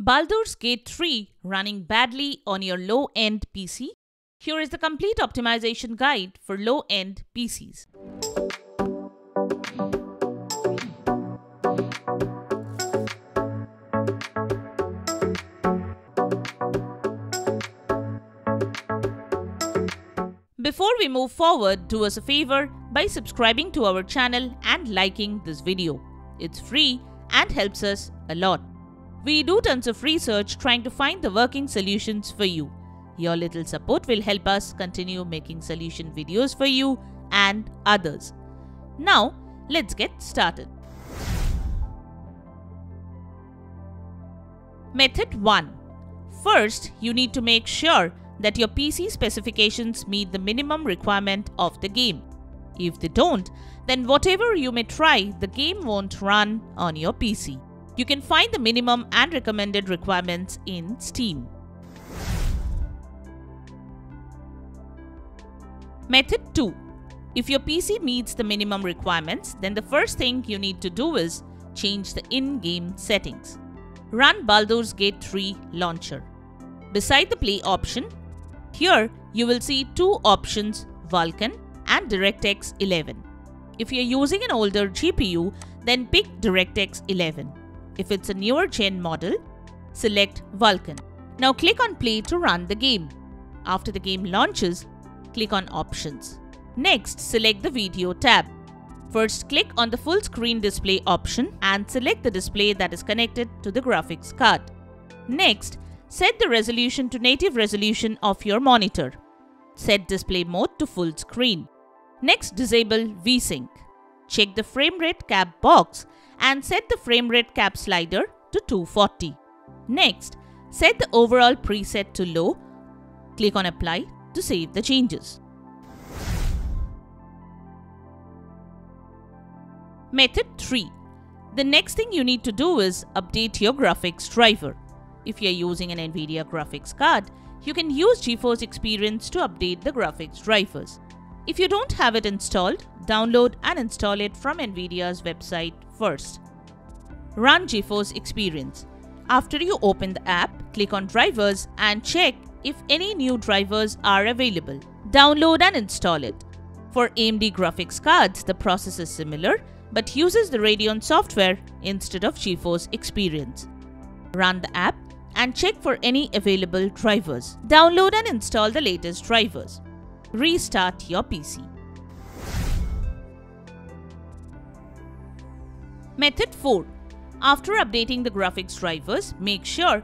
Baldur's Gate 3 running badly on your low-end PC? Here is the complete optimization guide for low-end PCs. Before we move forward, do us a favor by subscribing to our channel and liking this video. It's free and helps us a lot. We do tons of research trying to find the working solutions for you. Your little support will help us continue making solution videos for you and others. Now, let's get started. Method 1. First, you need to make sure that your PC specifications meet the minimum requirement of the game. If they don't, then whatever you may try, the game won't run on your PC. You can find the minimum and recommended requirements in Steam. Method 2. If your PC meets the minimum requirements, then the first thing you need to do is change the in-game settings. Run Baldur's Gate 3 launcher. Beside the play option, here you will see two options Vulkan and DirectX 11. If you're using an older GPU, then pick DirectX 11. If it's a newer gen model, select Vulkan. Now click on play to run the game. After the game launches, click on options. Next, select the video tab. First, click on the full screen display option and select the display that is connected to the graphics card. Next, set the resolution to native resolution of your monitor. Set display mode to full screen. Next, disable VSync. Check the frame rate cap box and set the frame rate cap slider to 240. Next, set the overall preset to low. Click on apply to save the changes. Method 3. The next thing you need to do is update your graphics driver. If you are using an NVIDIA graphics card, you can use GeForce Experience to update the graphics drivers. If you don't have it installed, download and install it from NVIDIA's website first. Run GeForce Experience. After you open the app, click on Drivers and check if any new drivers are available. Download and install it. For AMD graphics cards, the process is similar but uses the Radeon software instead of GeForce Experience. Run the app and check for any available drivers. Download and install the latest drivers. Restart your PC. Method 4. After updating the graphics drivers, make sure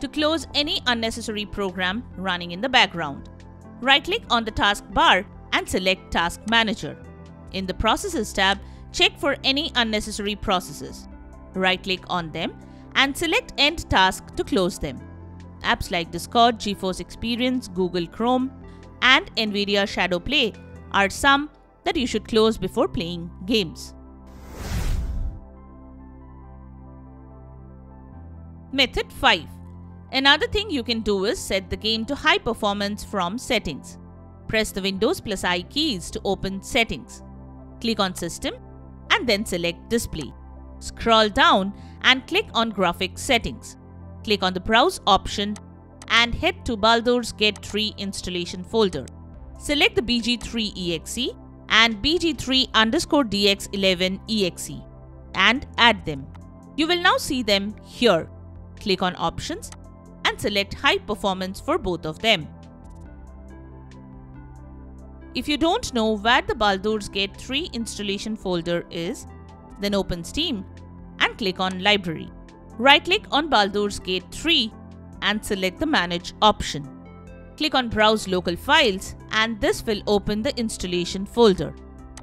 to close any unnecessary program running in the background. Right-click on the taskbar and select Task Manager. In the Processes tab, check for any unnecessary processes. Right-click on them and select End Task to close them. Apps like Discord, GeForce Experience, Google Chrome, and NVIDIA Shadow Play are some that you should close before playing games. Method 5. Another thing you can do is set the game to high performance from settings. Press the Windows plus I keys to open settings. Click on System and then select Display. Scroll down and click on Graphics Settings. Click on the Browse option and head to Baldur's Gate 3 installation folder. Select the BG3EXE and BG3 underscore DX11EXE and add them. You will now see them here. Click on Options and select High Performance for both of them. If you don't know where the Baldur's Gate 3 installation folder is, then open Steam and click on Library. Right-click on Baldur's Gate 3 and select the Manage option. Click on Browse Local Files and this will open the installation folder.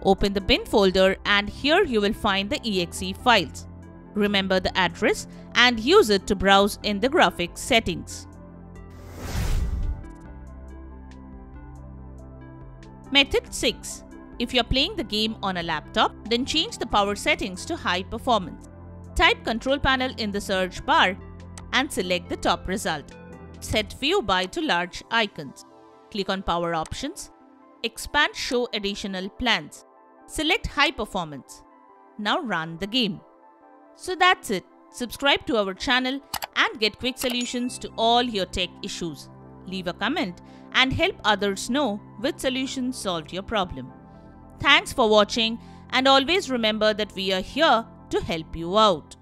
Open the bin folder and here you will find the exe files. Remember the address and use it to browse in the graphics settings. Method 6. If you're playing the game on a laptop, then change the power settings to high performance. Type control panel in the search bar and select the top result. Set view by to large icons. Click on power options. Expand show additional plans. Select high performance. Now run the game. So that's it. Subscribe to our channel and get quick solutions to all your tech issues. Leave a comment and help others know which solution solved your problem. Thanks for watching and always remember that we are here to help you out.